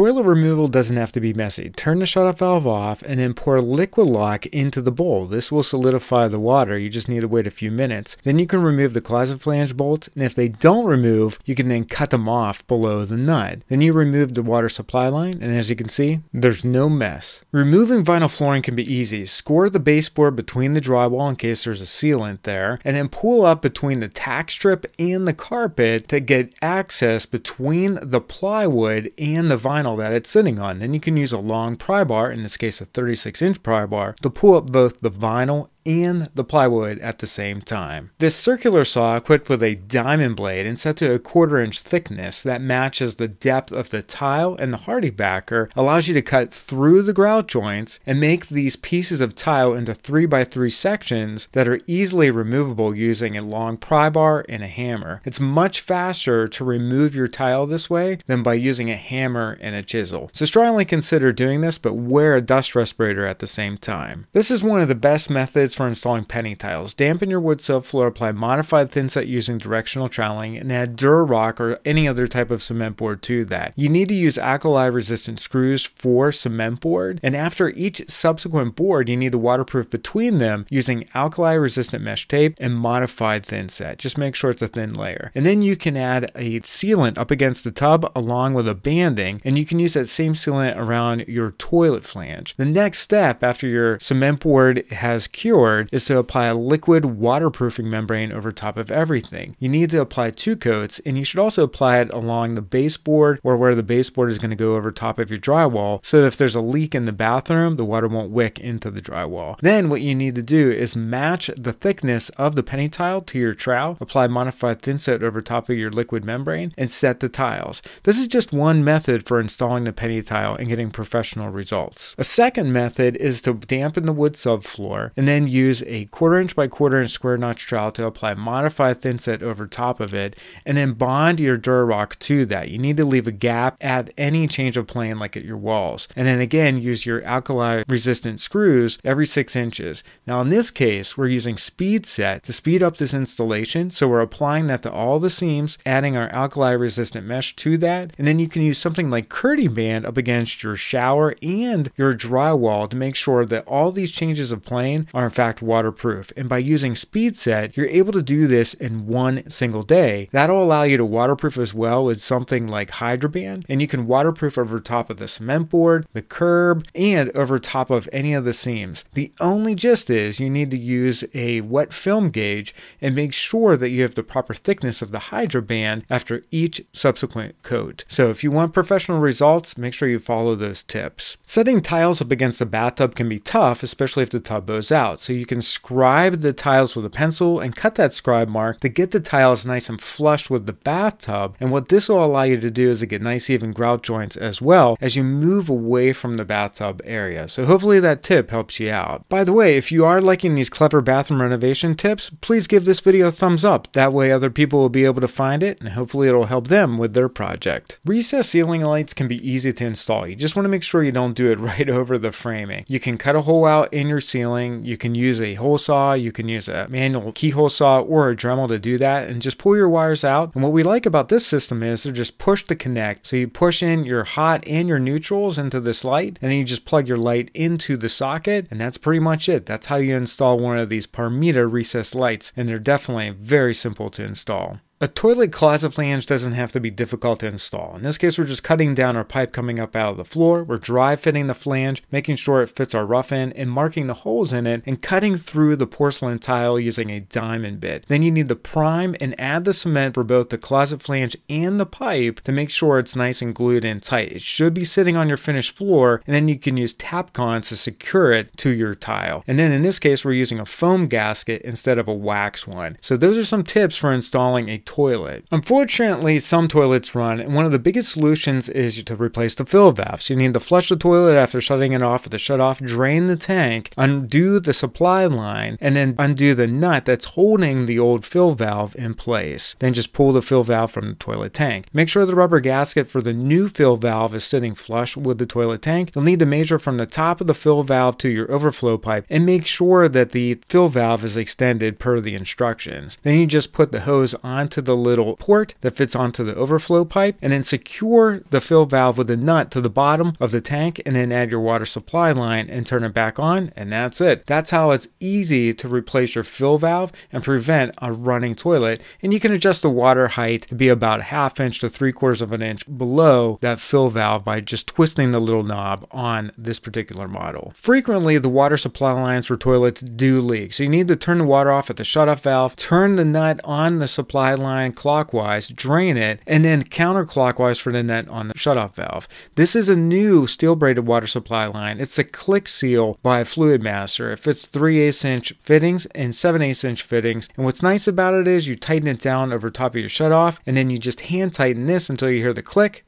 toilet removal doesn't have to be messy. Turn the shutoff valve off and then pour LiquiLock into the bowl. This will solidify the water. You just need to wait a few minutes. Then you can remove the closet flange bolts and if they don't remove, you can then cut them off below the nut. Then you remove the water supply line and as you can see, there's no mess. Removing vinyl flooring can be easy. Score the baseboard between the drywall in case there's a sealant there and then pull up between the tack strip and the carpet to get access between the plywood and the vinyl that it's sitting on. Then you can use a long pry bar, in this case a 36 inch pry bar, to pull up both the vinyl and the plywood at the same time. This circular saw equipped with a diamond blade and set to a quarter inch thickness that matches the depth of the tile and the HardieBacker allows you to cut through the grout joints and make these pieces of tile into 3x3 sections that are easily removable using a long pry bar and a hammer. It's much faster to remove your tile this way than by using a hammer and a chisel. So strongly consider doing this but wear a dust respirator at the same time. This is one of the best methods for installing penny tiles. Dampen your wood subfloor, apply modified thinset using directional troweling, and add Durarock or any other type of cement board to that. You need to use alkali resistant screws for cement board, and after each subsequent board, you need to waterproof between them using alkali resistant mesh tape and modified thinset. Just make sure it's a thin layer. And then you can add a sealant up against the tub along with a banding, and you can use that same sealant around your toilet flange. The next step after your cement board has cured is to apply a liquid waterproofing membrane over top of everything. You need to apply two coats and you should also apply it along the baseboard or where the baseboard is going to go over top of your drywall so that if there's a leak in the bathroom, the water won't wick into the drywall. Then what you need to do is match the thickness of the penny tile to your trowel, apply modified thinset over top of your liquid membrane, and set the tiles. This is just one method for installing the penny tile and getting professional results. A second method is to dampen the wood subfloor and then use a quarter inch by quarter inch square notch trowel to apply modified thinset over top of it and then bond your Durarock to that. You need to leave a gap at any change of plane like at your walls. And then again, use your alkali resistant screws every six inches. Now in this case, we're using speed set to speed up this installation. So we're applying that to all the seams, adding our alkali resistant mesh to that. And then you can use something like Kerdi band up against your shower and your drywall to make sure that all these changes of plane are in fact waterproof. And by using SpeedSet, you're able to do this in one single day. That'll allow you to waterproof as well with something like Hydro Ban, and you can waterproof over top of the cement board, the curb, and over top of any of the seams. The only gist is you need to use a wet film gauge and make sure that you have the proper thickness of the Hydro Ban after each subsequent coat. So if you want professional results, make sure you follow those tips. Setting tiles up against a bathtub can be tough, especially if the tub bows out. So you can scribe the tiles with a pencil and cut that scribe mark to get the tiles nice and flush with the bathtub. And what this will allow you to do is to get nice even grout joints as well as you move away from the bathtub area. So hopefully that tip helps you out. By the way, if you are liking these clever bathroom renovation tips, please give this video a thumbs up. That way other people will be able to find it and hopefully it'll help them with their project. Recessed ceiling lights can be easy to install. You just want to make sure you don't do it right over the framing. You can cut a hole out in your ceiling. You can use a hole saw, you can use a manual keyhole saw or a Dremel to do that and just pull your wires out. And what we like about this system is they're just push to connect. So you push in your hot and your neutrals into this light and then you just plug your light into the socket and that's pretty much it. That's how you install one of these Parmita recessed lights and they're definitely very simple to install. A toilet closet flange doesn't have to be difficult to install. In this case, we're just cutting down our pipe coming up out of the floor. We're dry fitting the flange, making sure it fits our rough end, and marking the holes in it, and cutting through the porcelain tile using a diamond bit. Then you need to prime and add the cement for both the closet flange and the pipe to make sure it's nice and glued in tight. It should be sitting on your finished floor, and then you can use Tapcon to secure it to your tile. And then in this case, we're using a foam gasket instead of a wax one. So those are some tips for installing a toilet. Unfortunately, some toilets run, and one of the biggest solutions is to replace the fill valve. So you need to flush the toilet after shutting it off with the shut off, drain the tank, undo the supply line, and then undo the nut that's holding the old fill valve in place. Then just pull the fill valve from the toilet tank. Make sure the rubber gasket for the new fill valve is sitting flush with the toilet tank. You'll need to measure from the top of the fill valve to your overflow pipe and make sure that the fill valve is extended per the instructions. Then you just put the hose onto into the little port that fits onto the overflow pipe and then secure the fill valve with a nut to the bottom of the tank and then add your water supply line and turn it back on and that's it. That's how it's easy to replace your fill valve and prevent a running toilet and you can adjust the water height to be about half inch to three quarters of an inch below that fill valve by just twisting the little knob on this particular model. Frequently the water supply lines for toilets do leak so you need to turn the water off at the shutoff valve, turn the nut on the supply line clockwise, drain it, and then counterclockwise for the nut on the shutoff valve. This is a new steel braided water supply line. It's a click seal by Fluidmaster. It fits 3 8 inch fittings and 7 8 inch fittings. And what's nice about it is you tighten it down over top of your shutoff and then you just hand tighten this until you hear the click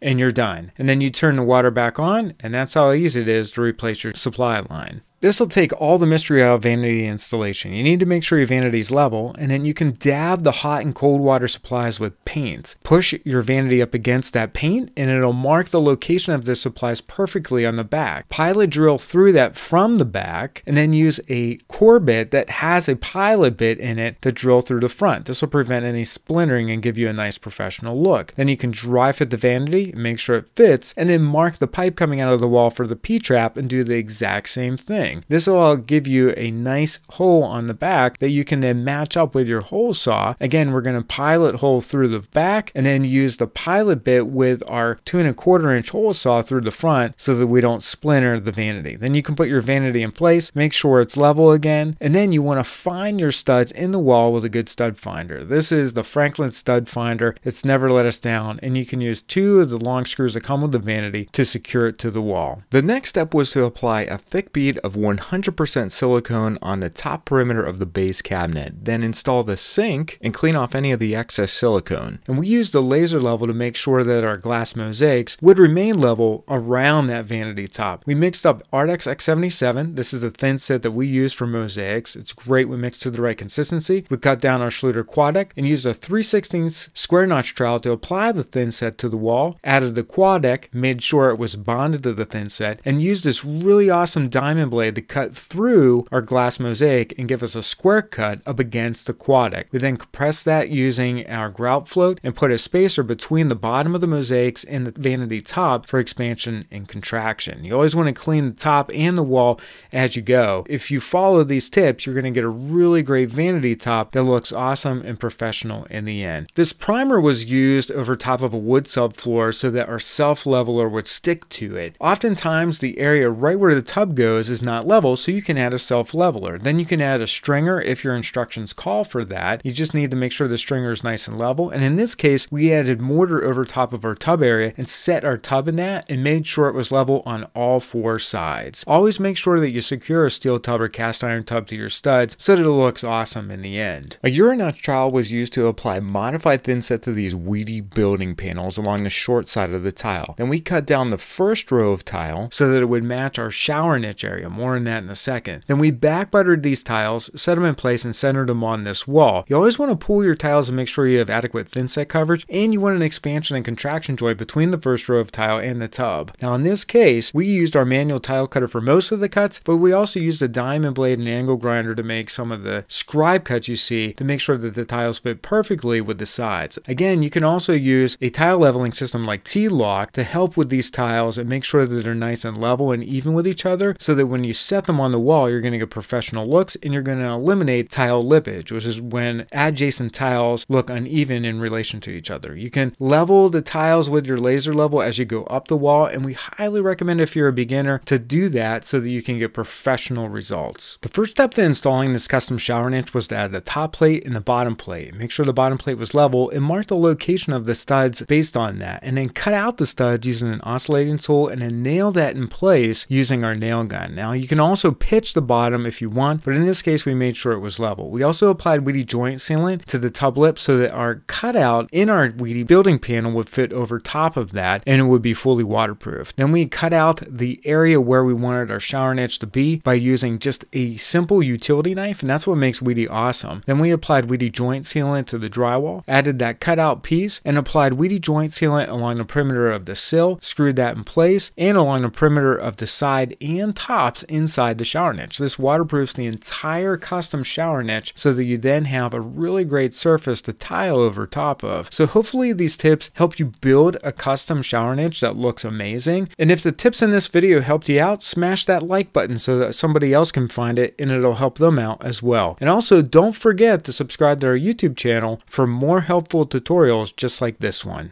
and you're done. And then you turn the water back on and that's how easy it is to replace your supply line. This will take all the mystery out of vanity installation. You need to make sure your vanity is level, and then you can dab the hot and cold water supplies with paint. Push your vanity up against that paint, and it'll mark the location of the supplies perfectly on the back. Pilot drill through that from the back, and then use a core bit that has a pilot bit in it to drill through the front. This will prevent any splintering and give you a nice professional look. Then you can dry fit the vanity, make sure it fits, and then mark the pipe coming out of the wall for the P-trap and do the exact same thing thing. This will give you a nice hole on the back that you can then match up with your hole saw. Again, we're going to pilot hole through the back and then use the pilot bit with our two and a quarter inch hole saw through the front so that we don't splinter the vanity. Then you can put your vanity in place, make sure it's level again, and then you want to find your studs in the wall with a good stud finder. This is the Franklin stud finder. It's never let us down and you can use two of the long screws that come with the vanity to secure it to the wall. The next step was to apply a thick bead of 100% silicone on the top perimeter of the base cabinet, then install the sink and clean off any of the excess silicone. And we used the laser level to make sure that our glass mosaics would remain level around that vanity top. We mixed up Ardex X77. This is a thin set that we use for mosaics. It's great when mixed to the right consistency. We cut down our Schluter Quadec and used a 3 16 square notch trowel to apply the thin set to the wall, added the Quadec, made sure it was bonded to the thin set, and used this really awesome diamond blade to cut through our glass mosaic and give us a square cut up against the Quadec. We then compress that using our grout float and put a spacer between the bottom of the mosaics and the vanity top for expansion and contraction. You always want to clean the top and the wall as you go. If you follow these tips, you're going to get a really great vanity top that looks awesome and professional in the end. This primer was used over top of a wood subfloor so that our self leveler would stick to it. Oftentimes the area right where the tub goes is not level so you can add a self leveler. Then you can add a stringer if your instructions call for that. You just need to make sure the stringer is nice and level. And in this case, we added mortar over top of our tub area and set our tub in that and made sure it was level on all four sides. Always make sure that you secure a steel tub or cast iron tub to your studs so that it looks awesome in the end. A Euro notch trowel was used to apply modified thin set to these Wedi building panels along the short side of the tile. Then we cut down the first row of tile so that it would match our shower niche area. More on that in a second. Then we back buttered these tiles, set them in place, and centered them on this wall. You always want to pull your tiles and make sure you have adequate thin set coverage, and you want an expansion and contraction joint between the first row of tile and the tub. Now in this case, we used our manual tile cutter for most of the cuts, but we also used a diamond blade and angle grinder to make some of the scribe cuts you see to make sure that the tiles fit perfectly with the sides. Again, you can also use a tile leveling system like T-Lock to help with these tiles and make sure that they're nice and level and even with each other so that when you set them on the wall, you're going to get professional looks and you're going to eliminate tile lippage, which is when adjacent tiles look uneven in relation to each other. You can level the tiles with your laser level as you go up the wall, and we highly recommend if you're a beginner to do that so that you can get professional results. The first step to installing this custom shower niche was to add the top plate and the bottom plate. Make sure the bottom plate was level and mark the location of the studs based on that, and then cut out the studs using an oscillating tool and then nail that in place using our nail gun. Now you can also pitch the bottom if you want, but in this case we made sure it was level. We also applied Wedi joint sealant to the tub lip so that our cutout in our Wedi building panel would fit over top of that and it would be fully waterproof. Then we cut out the area where we wanted our shower niche to be by using just a simple utility knife and that's what makes Wedi awesome. Then we applied Wedi joint sealant to the drywall, added that cutout piece and applied Wedi joint sealant along the perimeter of the sill, screwed that in place and along the perimeter of the side and tops inside the shower niche. This waterproofs the entire custom shower niche so that you then have a really great surface to tile over top of. So hopefully these tips help you build a custom shower niche that looks amazing. And if the tips in this video helped you out, smash that like button so that somebody else can find it and it'll help them out as well. And also don't forget to subscribe to our YouTube channel for more helpful tutorials just like this one.